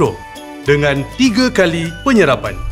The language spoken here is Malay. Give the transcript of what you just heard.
grow dengan 3 kali penyerapan.